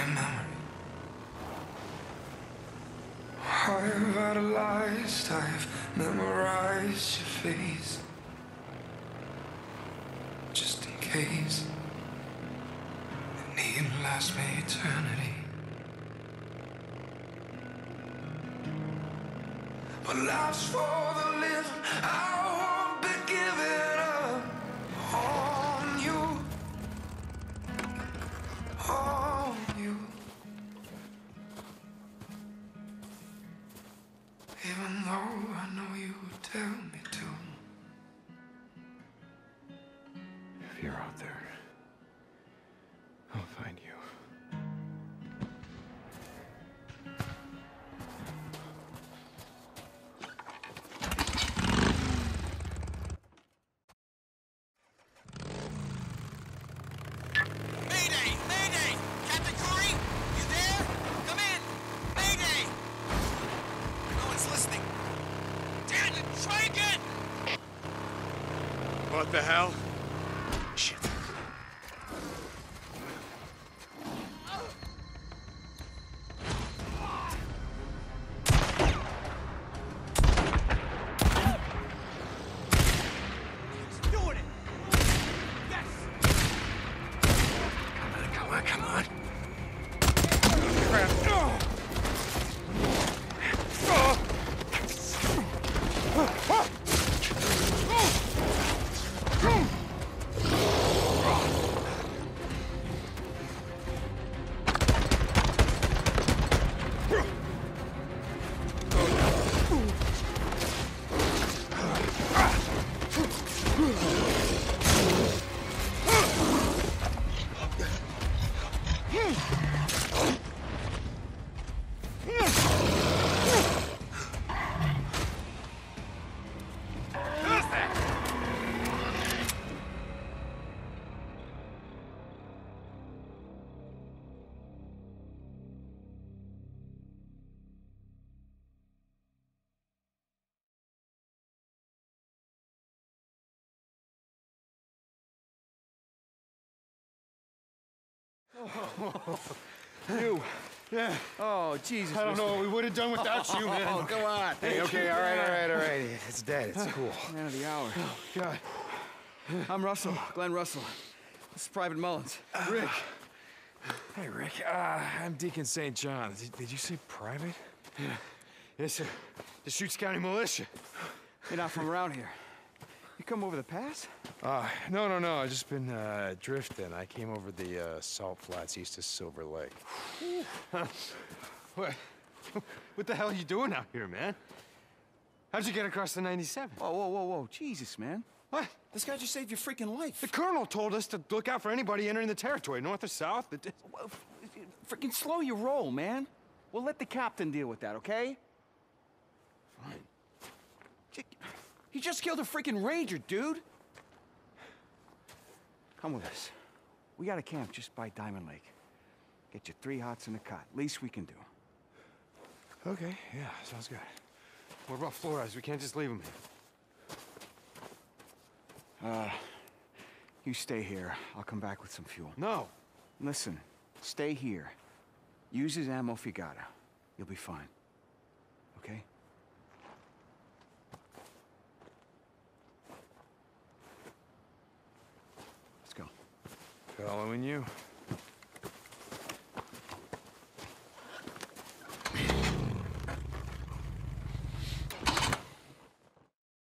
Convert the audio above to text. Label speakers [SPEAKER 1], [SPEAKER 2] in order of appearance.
[SPEAKER 1] their memory. I've idolized, I've memorized your face. Just in case it needn't last me eternity. But life's for the living. I Even though I know you would tell me to.
[SPEAKER 2] If you're out there, What the hell? Shit.
[SPEAKER 3] He's doing it! Yes!
[SPEAKER 2] Come on, come on, come on.
[SPEAKER 4] You.
[SPEAKER 2] Yeah.
[SPEAKER 4] Oh, Jesus.
[SPEAKER 2] I don't know what we would have done without you, man.
[SPEAKER 4] Oh, come on.
[SPEAKER 2] Hey, okay, all right, all right, all right. It's dead. It's cool.
[SPEAKER 4] Man of the hour.
[SPEAKER 2] God.
[SPEAKER 4] I'm Russell, Glenn Russell. This is Private Mullins.
[SPEAKER 2] Rick. Hey, Rick. Uh, I'm Deacon St. John. Did, did you say private? Yeah. Yes, sir. Deschutes County Militia.
[SPEAKER 4] You're not from around here. You come over the pass?
[SPEAKER 2] Uh, no, no, no. I've just been uh, drifting. I came over the uh, salt flats east of Silver Lake. what? What the hell are you doing out here, man? How'd you get across the 97?
[SPEAKER 4] Whoa, whoa, whoa, whoa. Jesus, man.
[SPEAKER 2] What?
[SPEAKER 4] This guy just saved your freaking life.
[SPEAKER 2] The colonel told us to look out for anybody entering the territory, north or south. The
[SPEAKER 4] Well, Freaking slow your roll, man. We'll let the captain deal with that, okay?
[SPEAKER 2] Fine.
[SPEAKER 4] J- He just killed a freaking ranger, dude. Come with us. We got a camp just by Diamond Lake. Get you three hots in a cot. Least we can do.
[SPEAKER 2] Okay, yeah, sounds good. What about Flores? We can't just leave him here.
[SPEAKER 4] Uh, you stay here. I'll come back with some fuel.
[SPEAKER 2] No.
[SPEAKER 4] Listen, stay here. Use his ammo if you gotta. You'll be fine.
[SPEAKER 2] Following you.